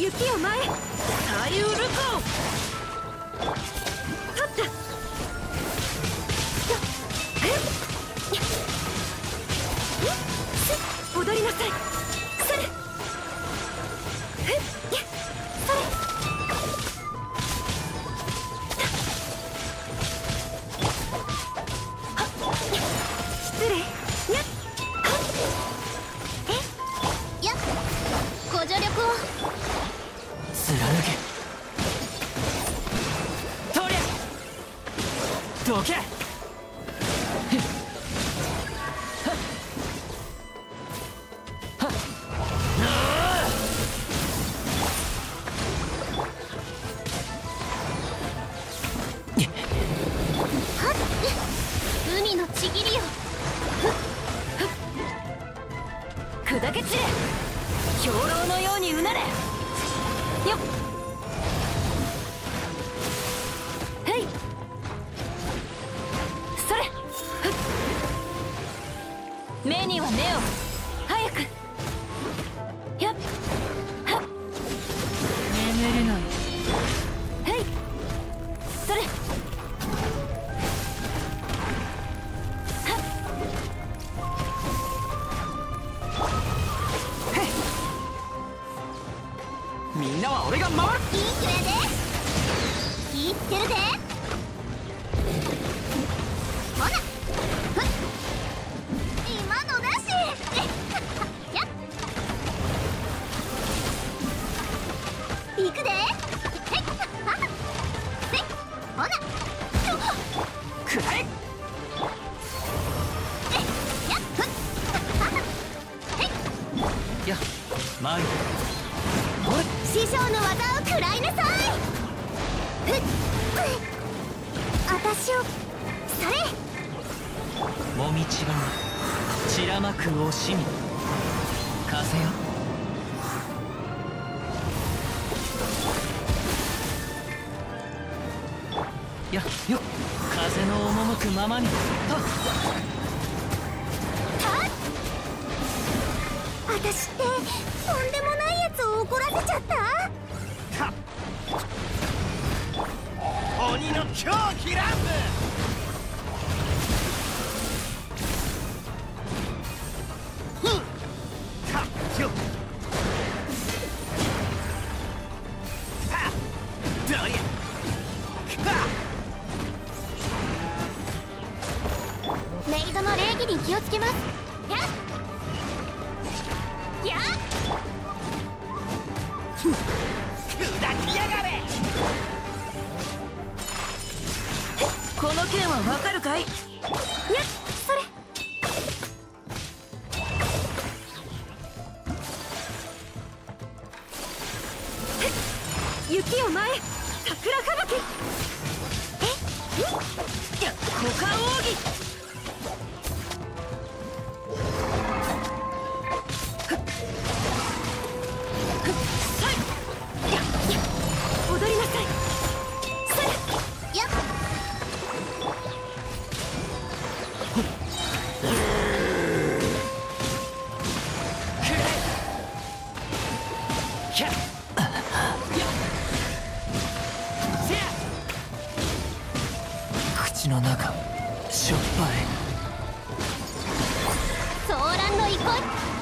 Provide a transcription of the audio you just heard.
雪を前左右ルコ立った。踊りなさい。っ海のちぎりよ。砕け散れ。兵糧のようにうなれ。よっ。いへい。それ。みんなは俺が守る。いいくらで。言ってるでくで。へっはっせいほらちょくらええやっふっへいや前に師匠の技を食らいなさい私をそれもみちばが散らまく惜しみ風よやよっ。風の赴くままに。と私ってとんでもないやつを怒らせちゃった？鬼の狂気乱舞。どりゃイドの礼儀に気をつけます。やっ。やっ。砕きやがれ。この剣はわかるかい？やっ。それ。雪を前桜吹雪。え？や股間奥義口の中しょっぱい。ソーランの憩い。